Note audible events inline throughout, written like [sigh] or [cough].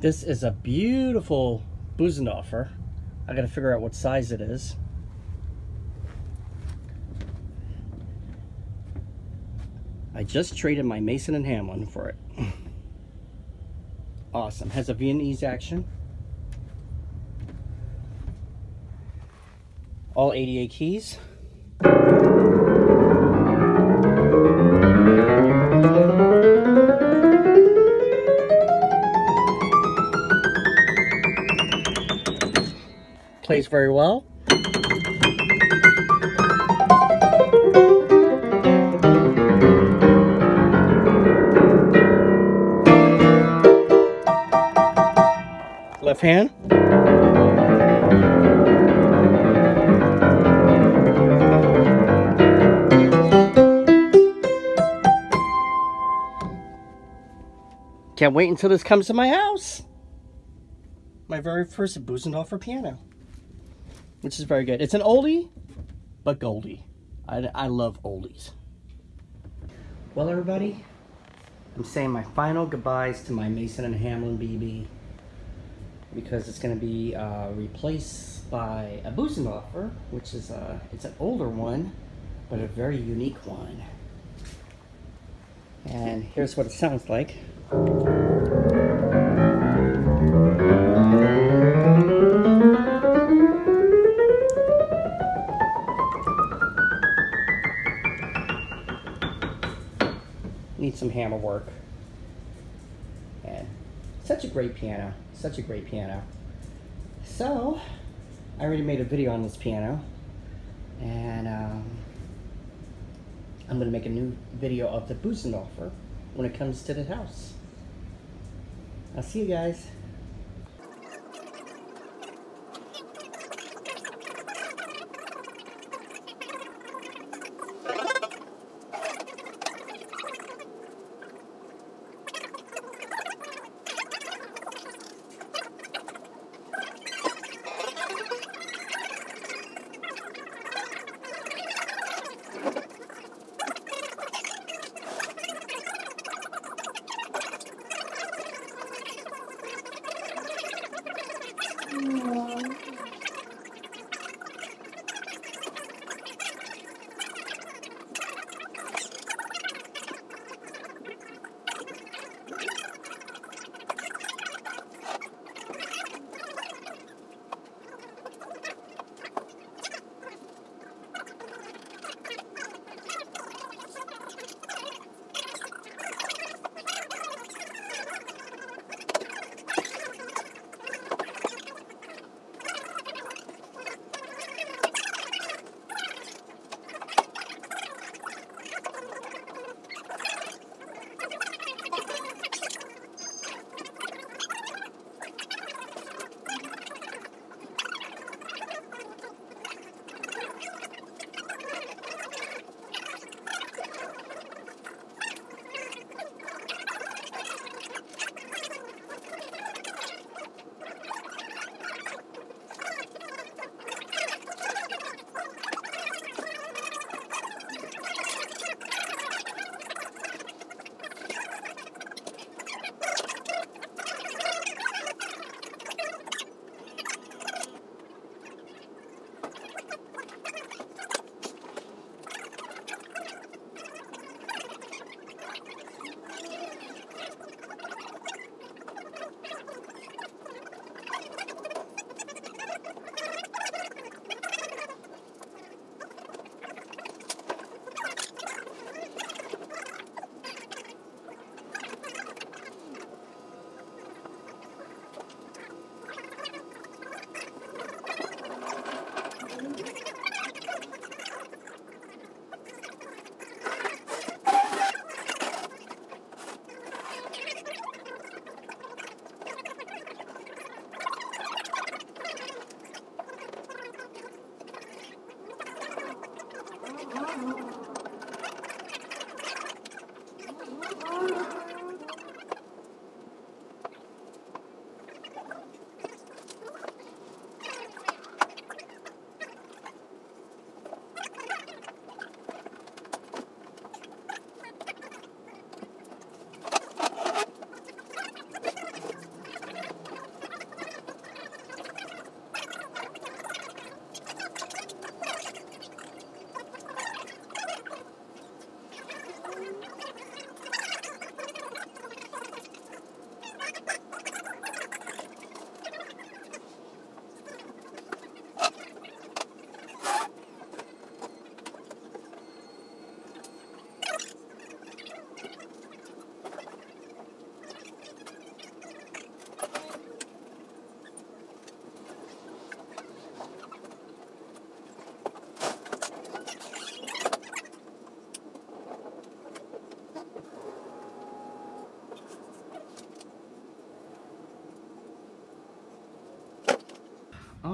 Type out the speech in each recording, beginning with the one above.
This is a beautiful Bösendorfer. I gotta figure out what size it is. I just traded my Mason and Hamlin for it. [laughs] awesome. Has a Viennese action. All 88 keys. Plays very well. Left hand. Can't wait until this comes to my house. My very first Bösendorfer piano. Which is very good. It's an oldie, but goldie. I, I love oldies. Well, everybody, I'm saying my final goodbyes to my Mason and Hamlin BB because it's going to be uh, replaced by a Bösendorfer, which is a, it's an older one, but a very unique one. And here's what it sounds like. Some hammer work. And such a great piano. Such a great piano. So, I already made a video on this piano. And um, I'm to make a new video of the Bösendorfer when it comes to the house. I'll see you guys.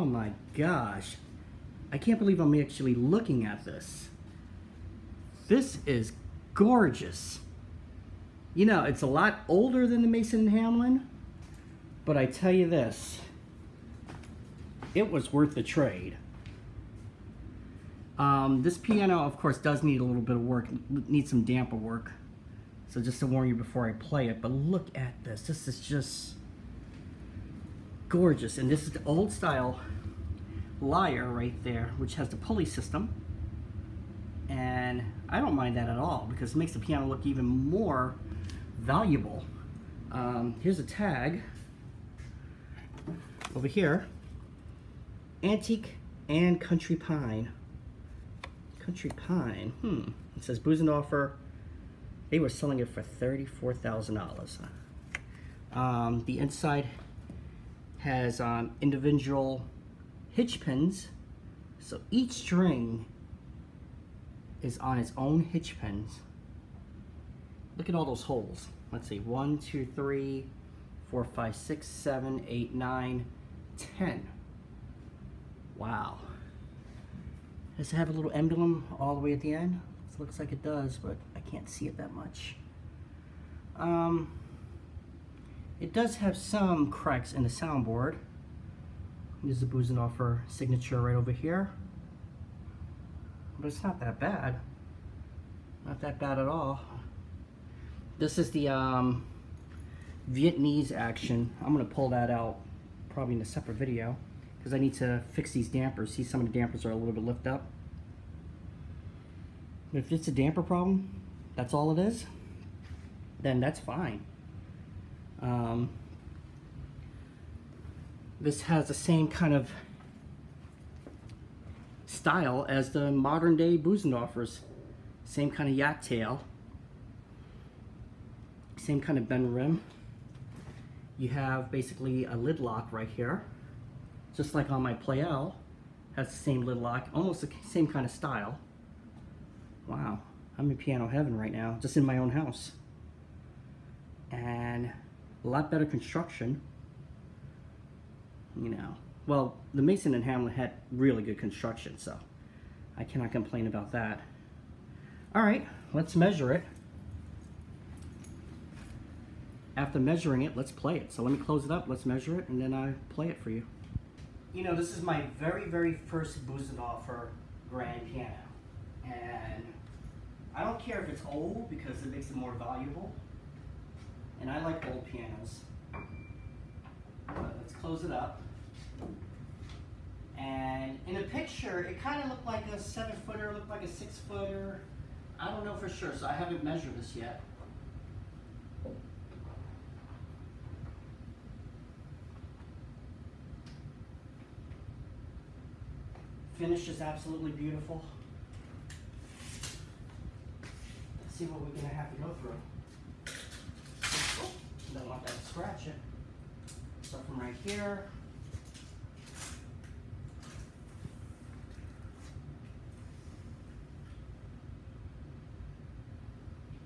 Oh my gosh. I can't believe I'm actually looking at this. This is gorgeous. You know, it's a lot older than the Mason Hamlin, but I tell you this, it was worth the trade. Um, this piano, of course, does need a little bit of work, needs some damper work. So just to warn you before I play it, but look at this. This is just gorgeous. And this is the old style lyre right there, which has the pulley system. And I don't mind that at all because it makes the piano look even more valuable. Um, here's a tag over here. Antique and Country Pine. Country Pine, hmm. It says Bösendorfer. They were selling it for $34,000. Um, the inside has um, individual hitch pins. So each string is on its own hitch pins. Look at all those holes. Let's see, one, two, three, four, five, six, seven, eight, nine, ten. Wow. Does it have a little emblem all the way at the end? It looks like it does, but I can't see it that much. Um, it does have some cracks in the soundboard. There's the Bösendorfer signature right over here. But it's not that bad. Not that bad at all. This is the um, Vietnamese action. I'm going to pull that out probably in a separate video because I need to fix these dampers. See some of the dampers are a little bit lifted up. If it's a damper problem, that's all it is, then that's fine. Um, this has the same kind of style as the modern day Bösendorfers. Same kind of yacht tail. Same kind of bend rim. You have basically a lid lock right here. Just like on my Pleyel. Has the same lid lock. Almost the same kind of style. Wow. I'm in piano heaven right now. Just in my own house. And a lot better construction. You know. Well, the Mason and Hamlin had really good construction, so I cannot complain about that. All right, let's measure it. After measuring it, let's play it. So let me close it up, let's measure it, and then I play it for you. You know, this is my very, very first Bösendorfer grand piano. And I don't care if it's old because it makes it more valuable. And I like old pianos. But let's close it up. And in the picture, it kind of looked like a seven footer, looked like a six footer. I don't know for sure, so I haven't measured this yet. Finish is absolutely beautiful. Let's see what we're gonna have to go through. Oh, don't want that to scratch it. So from right here,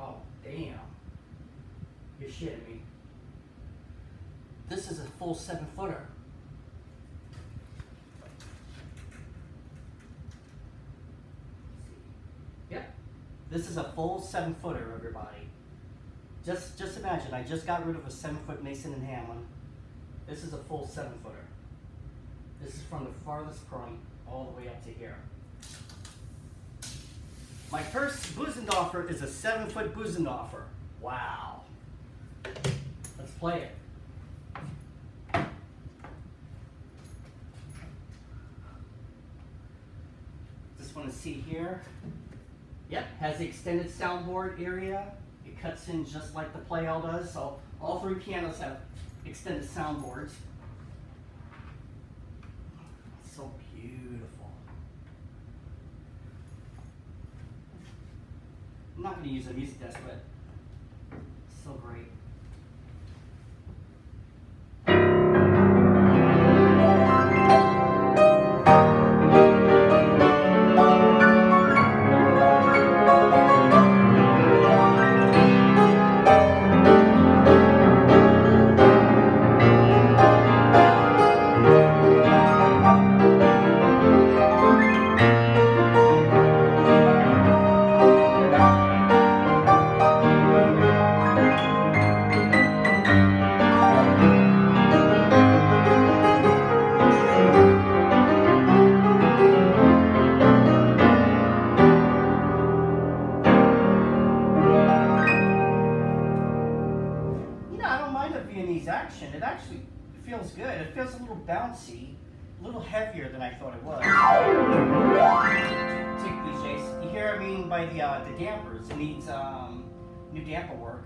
Oh, damn. You're shitting me. This is a full seven footer. Yep. This is a full seven footer, of everybody. Just just imagine, I just got rid of a seven foot Mason and Hamlin. This is a full seven footer. This is from the farthest point all the way up to here. My first Bösendorfer is a seven foot Bösendorfer. Wow. Let's play it. Just want to see here. Yep, has the extended soundboard area. It cuts in just like the Pleyel does. So all three pianos have extended soundboards. So beautiful. I'm not going to use a music desk, but it's so great. Heavier than I thought it was. Jace. You hear what I mean by the uh, the dampers. It needs um, new damper work,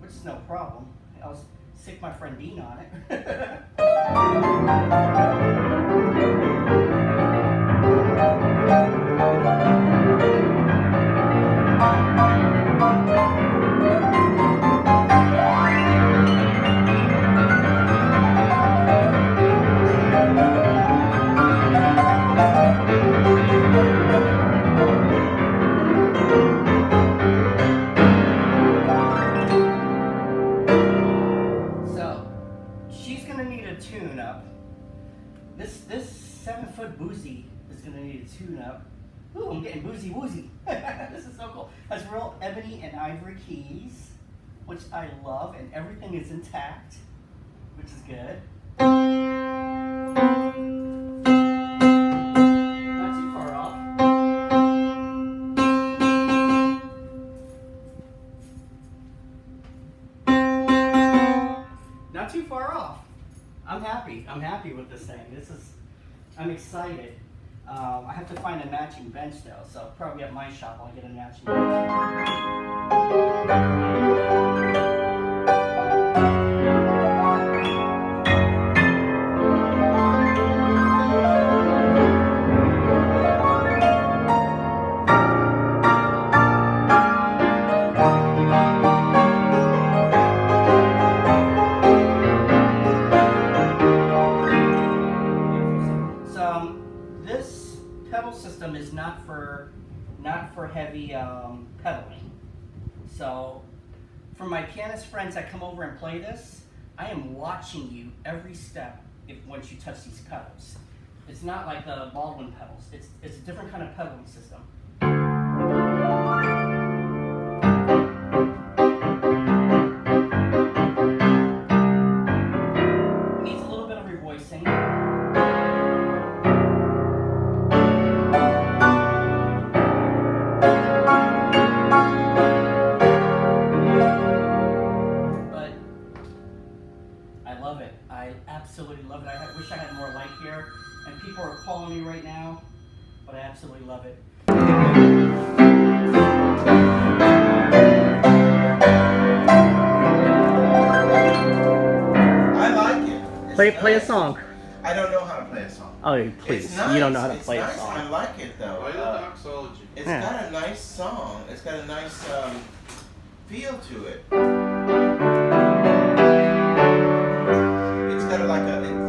which is no problem. I'll stick my friend Dean on it. [laughs] Not too far off. I'm happy. I'm happy with this thing. This is I'm excited. Um, I have to find a matching bench though, so probably at my shop I'll get a matching bench. For heavy um, pedaling. So for my pianist friends that come over and play this, I am watching you every step if once you touch these pedals. It's not like the Baldwin pedals. It's, it's a different kind of pedaling system. Play play a song. I don't know how to play a song. Oh, please. Nice. You don't know how to it's play nice. a song. I like it though. Play the uh, doxology. It's yeah. got a nice song. It's got a nice um, feel to it. It's got a, like a.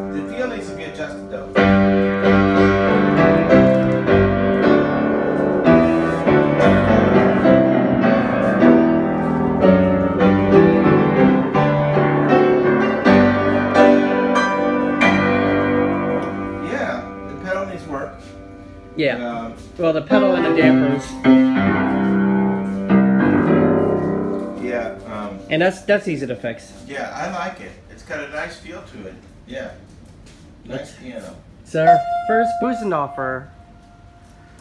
Yeah. well, the pedal and the dampers. Yeah. Um, and that's that's easy to fix. Yeah, I like it. It's got a nice feel to it. Yeah. Nice Let's, piano. It's our first Bösendorfer.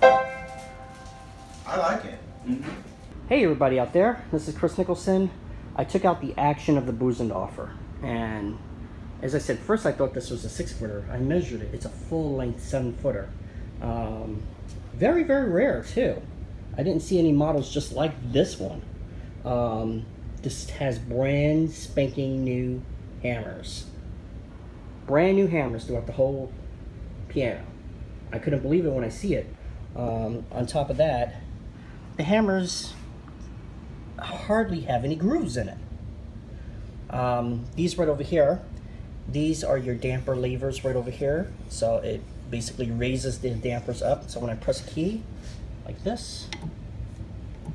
I like it. Mm -hmm. Hey everybody out there, this is Kris Nicholson. I took out the action of the Bösendorfer and as I said, first I thought this was a six footer. I measured it. It's a full length seven footer. Um, very, very rare too. I didn't see any models just like this one. Um, this has brand spanking new hammers. Brand new hammers throughout the whole piano. I couldn't believe it when I see it. Um, on top of that, the hammers hardly have any grooves in it. Um, these right over here, these are your damper levers right over here. So it basically raises the dampers up. So when I press a key like this,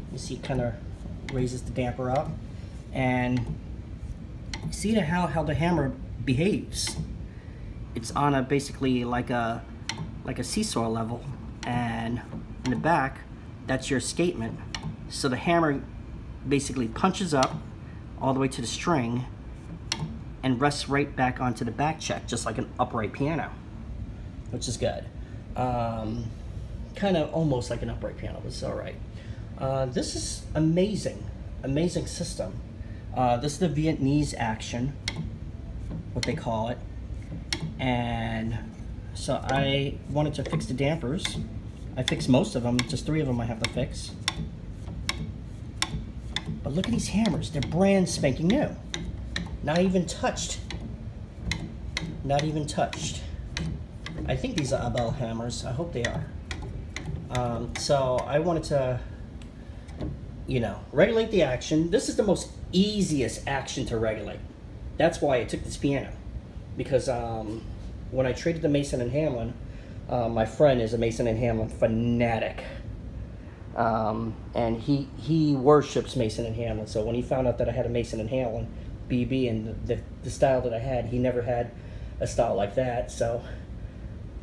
you see it kind of raises the damper up. And see how, how the hammer behaves. It's on a basically like a like a seesaw level and in the back that's your escapement. So the hammer basically punches up all the way to the string and rests right back onto the back check just like an upright piano which is good. Um, kind of almost like an upright piano, but it's all right. Uh, this is amazing, amazing system. Uh, this is the Vietnamese action. what they call it. And so I wanted to fix the dampers. I fixed most of them, just three of them I have to fix. But look at these hammers, they're brand spanking new. Not even touched. Not even touched. I think these are Abel hammers, I hope they are. Um, so I wanted to, you know, regulate the action. This is the most easiest action to regulate. That's why I took this piano. Because um, when I traded the Mason and Hamlin, uh, my friend is a Mason and Hamlin fanatic. Um, and he he worships Mason and Hamlin. So when he found out that I had a Mason and Hamlin BB and the, the style that I had, he never had a style like that. So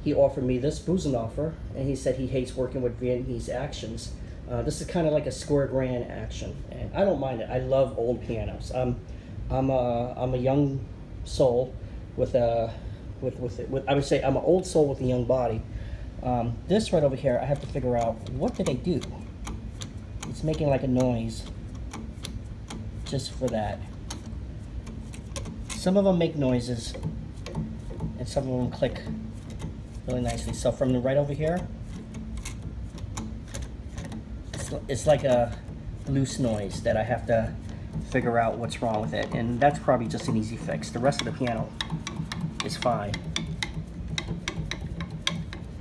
he offered me this Bösendorfer, and he said he hates working with Viennese actions. Uh, this is kind of like a square grand action, and I don't mind it. I love old pianos. Um, I'm a I'm a young soul with a with with, with I would say I'm an old soul with a young body. Um, this right over here, I have to figure out what did they do. It's making like a noise just for that. Some of them make noises, and some of them click really nicely. So from the right over here, it's, like a loose noise that I have to figure out what's wrong with it. And that's probably just an easy fix. The rest of the piano is fine.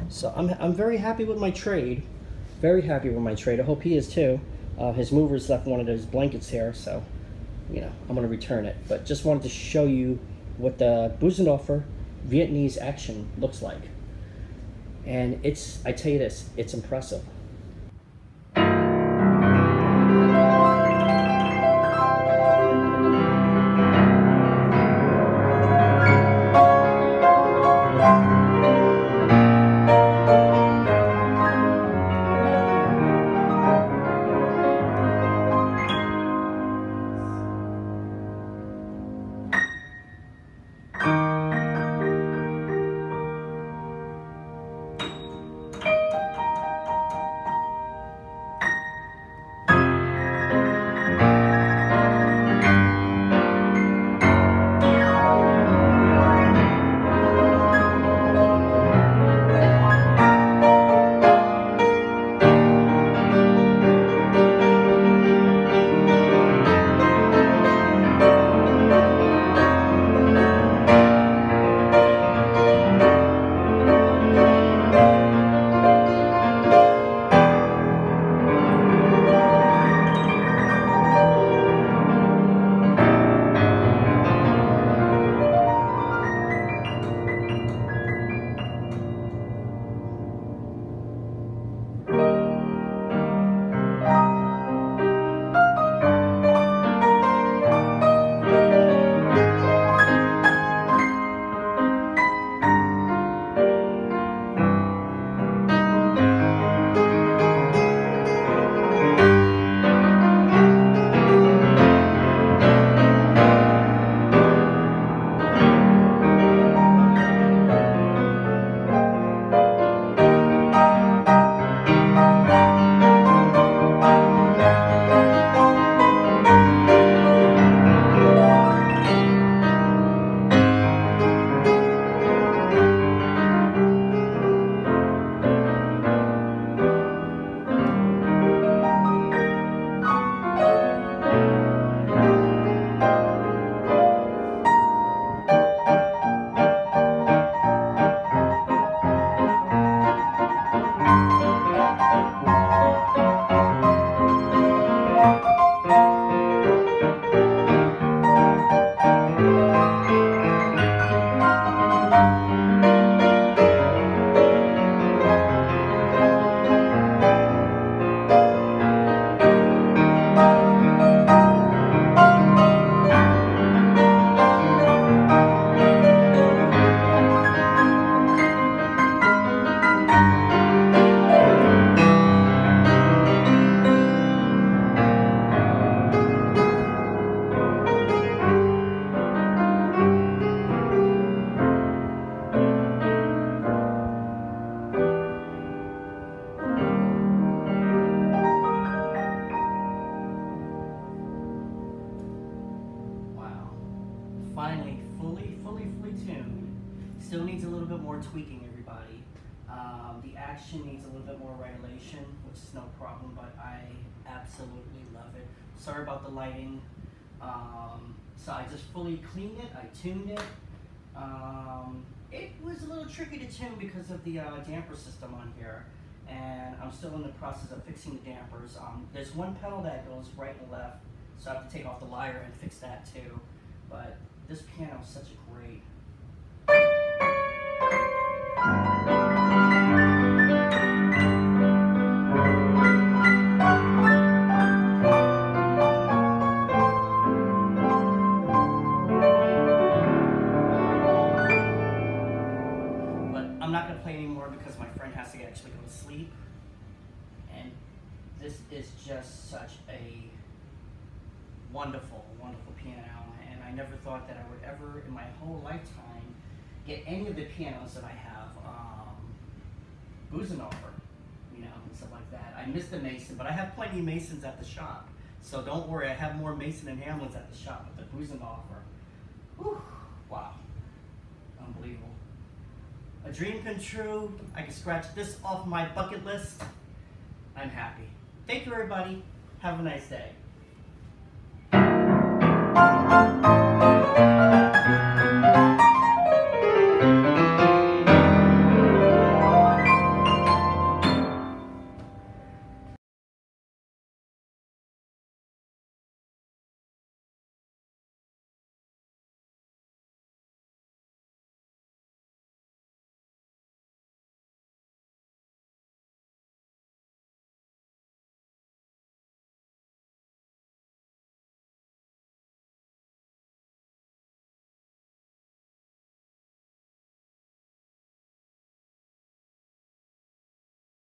So I'm, I'm very happy with my trade. Very happy with my trade. I hope he is too. Uh, his movers left one of those blankets here, so you know I'm gonna return it. But just wanted to show you what the Bösendorfer Vietnamese action looks like. And it's, I tell you this, it's impressive. Still needs a little bit more tweaking, everybody. Um, the action needs a little bit more regulation, which is no problem, but I absolutely love it. Sorry about the lighting. Um, so I just fully cleaned it, I tuned it. Um, it was a little tricky to tune because of the uh, damper system on here. And I'm still in the process of fixing the dampers. Um, there's one pedal that goes right and left, so I have to take off the lyre and fix that too. But this piano is such a great but get any of the pianos that I have. Um, Bösendorfer, you know, and stuff like that. I miss the Mason, but I have plenty of Masons at the shop. So don't worry, I have more Mason and Hamlins at the shop. But the Bösendorfer, whew, wow, unbelievable. A dream come true. I can scratch this off my bucket list. I'm happy. Thank you, everybody. Have a nice day.